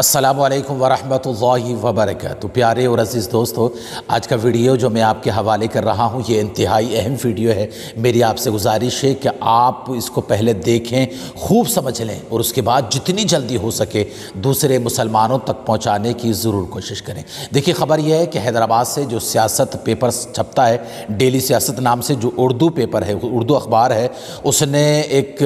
السلام علیکم ورحمۃ اللہ وبرکاتہ۔ پیارے اور عزیز دوستو، آج کا ویڈیو جو میں آپ کے حوالے کر رہا ہوں، یہ انتہائی اہم ویڈیو ہے۔ میری آپ سے گزارش ہے کہ آپ اس کو پہلے دیکھیں، خوب سمجھ لیں اور اس کے بعد جتنی جلدی ہو سکے دوسرے مسلمانوں تک پہنچانے کی ضرور کوشش کریں۔ دیکھیے، خبر یہ ہے کہ حیدرآباد سے جو سیاست پیپر چھپتا ہے، ڈیلی سیاست نام سے جو اردو پیپر ہے، اردو اخبار ہے، اس نے ایک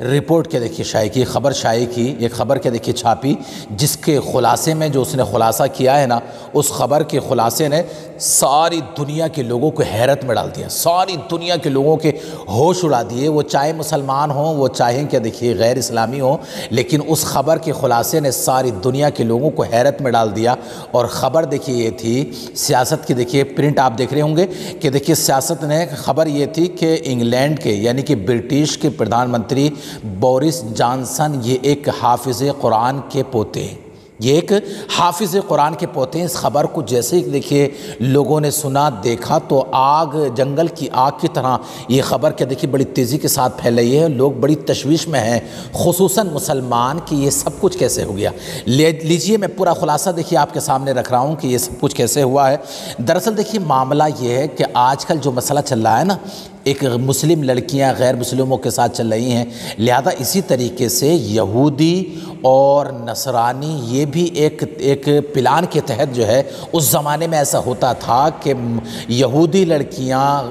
رپورٹ کے دیکھیے، شائع کی، خبر شائع کی، ایک خبر کے دیکھیے، چھاپی۔ جس کے خلاصے میں جو اس نے خلاصہ کیا ہے نا، اس خبر کے خلاصے نے ساری دنیا کے لوگوں کو حیرت میں ڈال دیا، ساری دنیا کے لوگوں کے ہوش اڑا دیے۔ وہ چاہے مسلمان ہوں، وہ چاہیں کہ دیکھیے غیر اسلامی ہوں، لیکن اس خبر کے خلاصے نے ساری دنیا کے لوگوں کو حیرت میں ڈال دیا۔ اور خبر دیکھیے یہ تھی، سیاست کی دیکھیے پرنٹ آپ دیکھ رہے ہوں گے کہ دیکھیے سیاست نے خبر یہ تھی کہ انگلینڈ کے یعنی کہ برٹش کے پردھان منتری بورس جانسن یہ ایک حافظ قرآن کے پوتے ہیں۔ یہ ایک حافظ قرآن کے پوتے ہیں۔ اس خبر کو جیسے ہی دیکھیے لوگوں نے سنا، دیکھا تو آگ، جنگل کی آگ کی طرح یہ خبر کہ دیکھیے بڑی تیزی کے ساتھ پھیل رہی ہے۔ لوگ بڑی تشویش میں ہیں، خصوصاً مسلمان کہ یہ سب کچھ کیسے ہو گیا۔ لیجیے، میں پورا خلاصہ دیکھیے آپ کے سامنے رکھ رہا ہوں کہ یہ سب کچھ کیسے ہوا ہے۔ دراصل دیکھیے معاملہ یہ ہے کہ آج کل جو مسئلہ چل رہا ہے نا ایک مسلم لڑکیاں غیر مسلموں کے ساتھ چل رہی ہیں۔ لہذا اسی طریقے سے یہودی اور نصرانی یہ بھی ایک ایک پلان کے تحت جو ہے، اس زمانے میں ایسا ہوتا تھا کہ یہودی لڑکیاں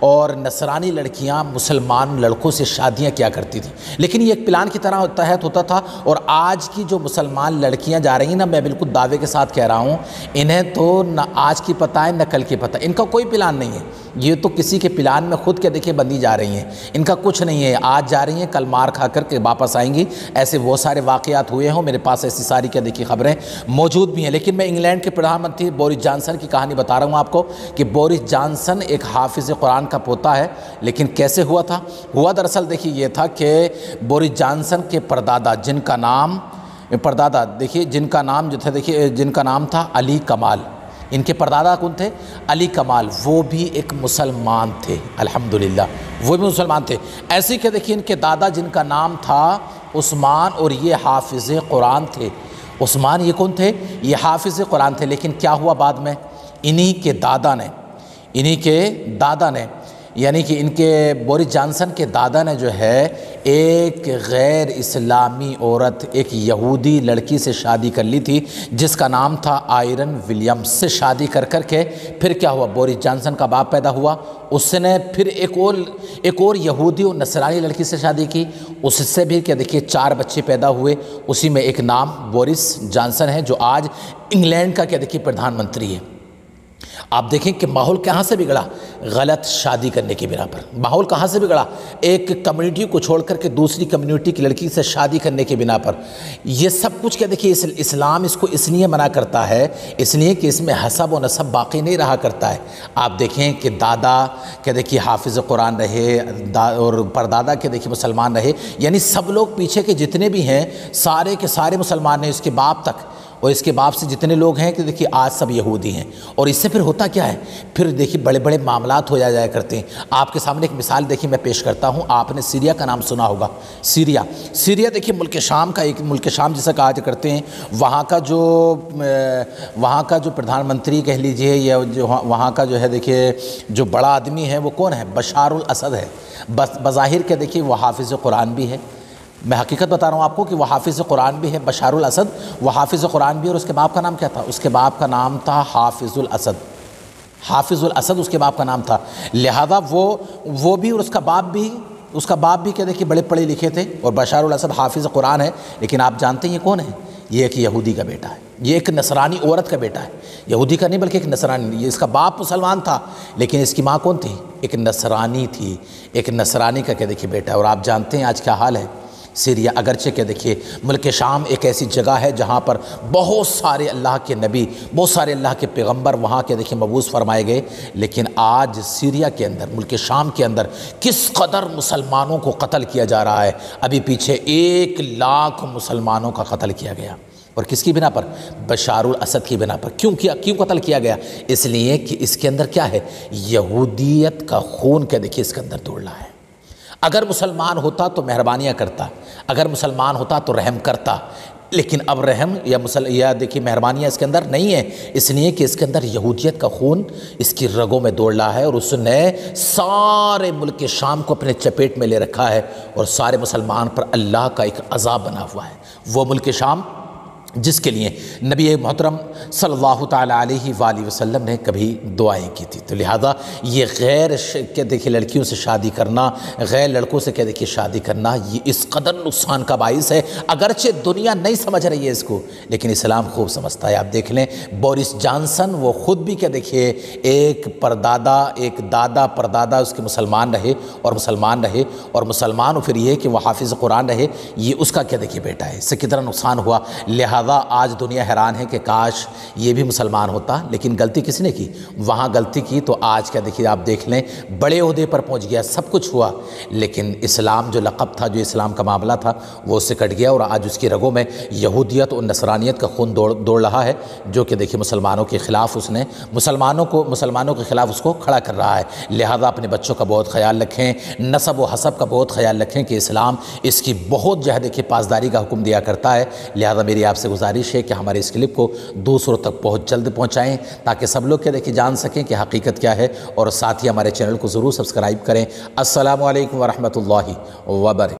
اور نصرانی لڑکیاں مسلمان لڑکوں سے شادیاں کیا کرتی تھیں۔ لیکن یہ ایک پلان کی طرح تحت ہوتا تھا اور آج کی جو مسلمان لڑکیاں جا رہی ہیں نا، میں بالکل دعوے کے ساتھ کہہ رہا ہوں، انہیں تو نہ آج کی پتہ ہے، نہ کل کی پتہ۔ ان کا کوئی پلان نہیں ہے۔ یہ تو کسی کے پلان میں خود کے دیکھے بندی جا رہی ہیں۔ ان کا کچھ نہیں ہے۔ آج جا رہی ہیں، کل مار کھا کر کے واپس آئیں گی۔ ایسے وہ سارے واقعات ہوئے ہوں۔ میرے پاس ایسی ساری کیا دیکھی خبریں موجود بھی ہیں۔ لیکن میں انگلینڈ کے پردھان منتری بورس جانسن کی کہانی بتا رہا ہوں آپ کو کہ بورس جانسن ایک حافظ قرآن کا پوتا ہے۔ لیکن کیسے ہوا تھا؟ ہوا دراصل دیکھیے یہ تھا کہ بورس جانسن کے پردادا، جن کا نام پردادا، دیکھیے جن کا نام جو تھا، دیکھیے جن کا نام تھا علی کمال۔ ان کے پردادا کون تھے؟ علی کمال، وہ بھی ایک مسلمان تھے، الحمدللہ، وہ بھی مسلمان تھے۔ ایسے کہ دیکھیے، ان کے دادا جن کا نام تھا عثمان اور یہ حافظ قرآن تھے۔ عثمان یہ کون تھے؟ یہ حافظ قرآن تھے، لیکن کیا ہوا بعد میں؟ انہی کے دادا نے، انہی کے دادا نے یعنی کہ ان کے بورس جانسن کے دادا نے جو ہے ایک غیر اسلامی عورت، ایک یہودی لڑکی سے شادی کر لی تھی، جس کا نام تھا آئرن ولیمز سے شادی کر کر کے پھر کیا ہوا؟ بورس جانسن کا باپ پیدا ہوا۔ اس نے پھر ایک اور ایک اور یہودی اور نصرانی لڑکی سے شادی کی۔ اس سے بھی کیا دیکھیے، چار بچے پیدا ہوئے۔ اسی میں ایک نام بورس جانسن ہے، جو آج انگلینڈ کا کیا دیکھیے، پردھان منتری ہے۔ آپ دیکھیں کہ ماحول کہاں سے بگڑا؟ غلط شادی کرنے کی بنا پر۔ ماحول کہاں سے بگڑا؟ ایک کمیونٹی کو چھوڑ کر کے دوسری کمیونٹی کی لڑکی سے شادی کرنے کی بنا پر۔ یہ سب کچھ کیا دیکھیے اسلام اس کو اس لیے منع کرتا ہے، اس لیے کہ اس میں حسب و نصب باقی نہیں رہا کرتا ہے۔ آپ دیکھیں کہ دادا کہ دیکھیے حافظ قرآن رہے اور پردادا کے دیکھیے مسلمان رہے۔ یعنی سب لوگ پیچھے کے جتنے بھی ہیں، سارے کے سارے مسلمان ہیں اس کے باپ تک۔ اور اس کے باپ سے جتنے لوگ ہیں کہ دیکھیے آج سب یہودی ہیں۔ اور اس سے پھر ہوتا کیا ہے؟ پھر دیکھیے بڑے بڑے معاملات ہو جایا کرتے ہیں۔ آپ کے سامنے ایک مثال دیکھیے میں پیش کرتا ہوں۔ آپ نے سیریا کا نام سنا ہوگا۔ سیریا۔ سیریا دیکھیے ملک شام کا ایک ملک شام جسے کہا کرتے ہیں۔ وہاں کا جو، وہاں کا جو پردھان منتری کہہ لیجیے یا جو وہاں کا جو ہے دیکھیے جو بڑا آدمی ہے وہ کون ہے؟ بشار الاسد ہے۔ بظاہر کے دیکھیے وہ حافظ قرآن بھی ہے۔ میں حقیقت بتا رہا ہوں آپ کو کہ وہ حافظ قرآن بھی ہے، بشار الاسد، وہ حافظ قرآن بھی اور اس کے باپ کا نام کیا تھا؟ اس کے باپ کا نام تھا حافظ الاسد۔ حافظ الاسد اس کے باپ کا نام تھا۔ لہذا وہ وہ بھی اور اس کا باپ بھی، اس کا باپ بھی کیا دیکھیے، بڑے پڑھے لکھے تھے، اور بشار الاسد حافظ قرآن ہے۔ لیکن آپ جانتے ہیں یہ کون ہے؟ یہ ایک یہودی کا بیٹا ہے۔ یہ ایک نصرانی عورت کا بیٹا ہے۔ یہودی کا نہیں، بلکہ ایک نصرانی، یہ اس کا باپ مسلمان تھا۔ لیکن اس کی ماں کون تھی؟ ایک نصرانی تھی۔ ایک نصرانی کا کیا دیکھیے بیٹا ہے۔ اور آپ جانتے ہیں آج کیا حال ہے۔ سیریا، اگرچہ کہ دیکھیے، ملک شام ایک ایسی جگہ ہے جہاں پر بہت سارے اللہ کے نبی، بہت سارے اللہ کے پیغمبر وہاں کے دیکھیے مبوس فرمائے گئے۔ لیکن آج سیریا کے اندر، ملک شام کے اندر کس قدر مسلمانوں کو قتل کیا جا رہا ہے؟ ابھی پیچھے ایک لاکھ مسلمانوں کا قتل کیا گیا۔ اور کس کی بنا پر؟ بشار الاسد کی بنا پر۔ کیوں کیا، کیوں قتل کیا گیا؟ اس لیے کہ اس کے اندر کیا ہے؟ یہودیت کا خون کے دیکھیے اس کے اندر دوڑ رہا ہے۔ اگر مسلمان ہوتا تو مہربانیاں کرتا، اگر مسلمان ہوتا تو رحم کرتا، لیکن اب رحم یا مسل، یا دیکھیے مہربانیاں اس کے اندر نہیں ہیں، اس لیے کہ اس کے اندر یہودیت کا خون اس کی رگوں میں دوڑ رہا ہے اور اس نے سارے ملک شام کو اپنے چپیٹ میں لے رکھا ہے اور سارے مسلمان پر اللہ کا ایک عذاب بنا ہوا ہے۔ وہ ملک شام جس کے لیے نبی محترم صلی اللہ تعالیٰ علیہ وآلہ وسلم نے کبھی دعائیں کی تھی۔ تو لہذا یہ غیر کہ دیکھیے لڑکیوں سے شادی کرنا، غیر لڑکوں سے کیا دیکھیے شادی کرنا، یہ اس قدر نقصان کا باعث ہے۔ اگرچہ دنیا نہیں سمجھ رہی ہے اس کو، لیکن اسلام خوب سمجھتا ہے۔ آپ دیکھ لیں بورس جانسن وہ خود بھی کیا دیکھیے ایک پردادا، ایک دادا پردادا اس کے مسلمان رہے اور مسلمان رہے اور مسلمان پھر یہ کہ وہ حافظ قرآن رہے، یہ اس کا کیا دیکھیے بیٹا ہے۔ اس سے کتنا نقصان ہوا۔ لہٰذا آج دنیا حیران ہے کہ کاش یہ بھی مسلمان ہوتا، لیکن غلطی کس نے کی؟ وہاں غلطی کی تو آج کیا دیکھیے آپ دیکھ لیں، بڑے عہدے پر پہنچ گیا، سب کچھ ہوا، لیکن اسلام جو لقب تھا، جو اسلام کا معاملہ تھا، وہ اس سے کٹ گیا اور آج اس کی رگوں میں یہودیت اور نصرانیت کا خون دوڑ دوڑ رہا ہے، جو کہ دیکھیے مسلمانوں کے خلاف اس نے، مسلمانوں کو، مسلمانوں کے خلاف اس کو کھڑا کر رہا ہے۔ لہذا اپنے بچوں کا بہت خیال رکھیں نصب و حسب کا بہت خیال رکھیں کہ اسلام اس کی بہت جو ہے دیکھیے پاسداری کا حکم دیا کرتا ہے۔ لہذا میری آپ سے گزارش ہے کہ ہمارے اس کلپ کو دوسروں تک بہت جلد پہنچائیں تاکہ سب لوگ کیا دیکھیں، جان سکیں کہ حقیقت کیا ہے اور ساتھ ہی ہمارے چینل کو ضرور سبسکرائب کریں۔ السلام علیکم ورحمۃ اللہ وبرکاتہ۔